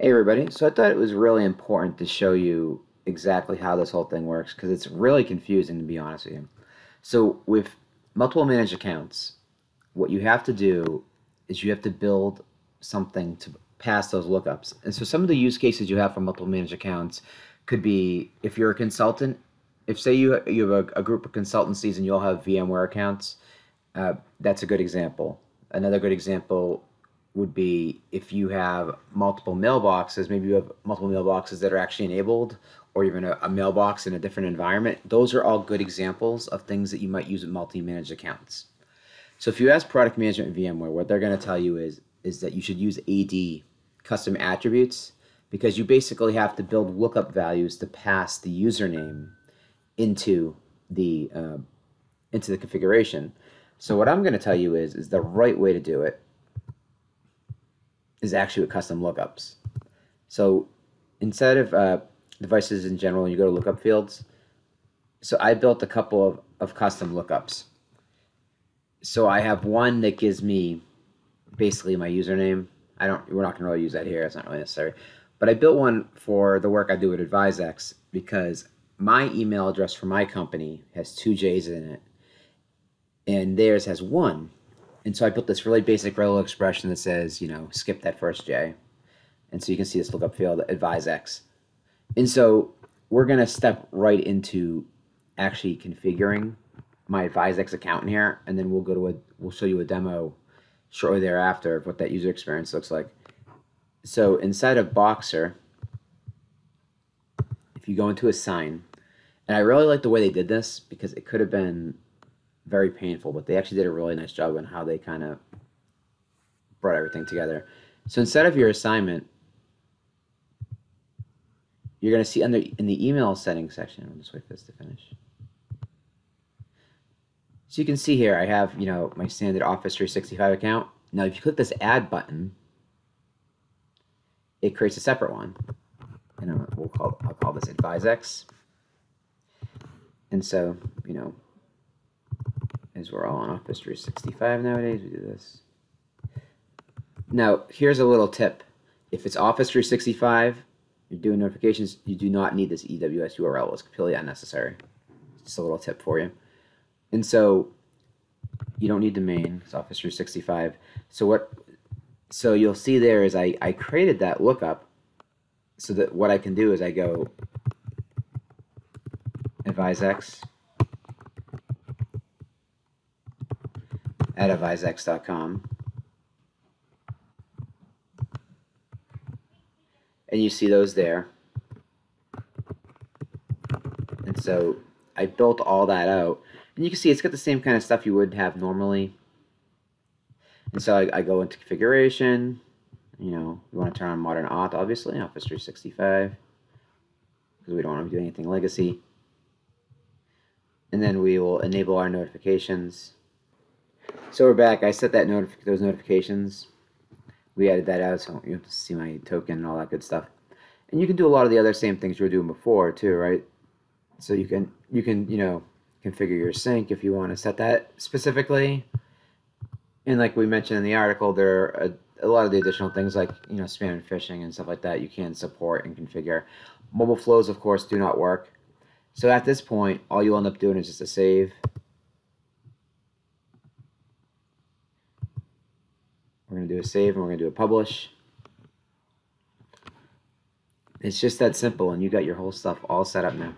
Hey everybody, so I thought it was really important to show you exactly how this whole thing works because it's really confusing to be honest with you. So with multiple managed accounts, what you have to do is you have to build something to pass those lookups. And so some of the use cases you have for multiple managed accounts could be if you're a consultant, if say you, you have a, a group of consultancies and you all have VMware accounts, uh, that's a good example. Another good example would be if you have multiple mailboxes, maybe you have multiple mailboxes that are actually enabled, or even a, a mailbox in a different environment. Those are all good examples of things that you might use with multi-managed accounts. So if you ask product management in VMware, what they're going to tell you is is that you should use AD custom attributes because you basically have to build lookup values to pass the username into the uh, into the configuration. So what I'm going to tell you is is the right way to do it is actually with custom lookups. So instead of uh, devices in general, you go to lookup fields. So I built a couple of, of custom lookups. So I have one that gives me basically my username. I don't, we're not going to really use that here. It's not really necessary. But I built one for the work I do at AdviseX because my email address for my company has two J's in it and theirs has one. And so I built this really basic regular expression that says, you know, skip that first J. And so you can see this lookup field, AdviseX. And so we're going to step right into actually configuring my AdviseX account in here, and then we'll go to a, we'll show you a demo shortly thereafter of what that user experience looks like. So inside of Boxer, if you go into Assign, and I really like the way they did this because it could have been very painful, but they actually did a really nice job on how they kind of brought everything together. So instead of your assignment, you're going to see under in the email settings section. I'll just wait for this to finish. So you can see here, I have you know my standard Office 365 account. Now, if you click this Add button, it creates a separate one, and we'll call I'll call this AdviseX. And so you know we're all on Office 365 nowadays. We do this. Now, here's a little tip. If it's Office 365, you're doing notifications, you do not need this EWS URL. It's completely unnecessary. Just a little tip for you. And so you don't need the domain. It's Office 365. So what so you'll see there is I, I created that lookup so that what I can do is I go At advisex.com. And you see those there. And so I built all that out. And you can see it's got the same kind of stuff you would have normally. And so I, I go into configuration. You know, we want to turn on modern auth, obviously, Office 365. Because we don't want to do anything legacy. And then we will enable our notifications. So we're back. I set that notif those notifications. We added that out so you have to see my token and all that good stuff. And you can do a lot of the other same things you were doing before too, right? So you can you can you know configure your sync if you want to set that specifically. And like we mentioned in the article, there are a, a lot of the additional things like you know spam and phishing and stuff like that you can support and configure. Mobile flows, of course, do not work. So at this point, all you'll end up doing is just a save. We're going to do a save and we're going to do a publish. It's just that simple and you got your whole stuff all set up now.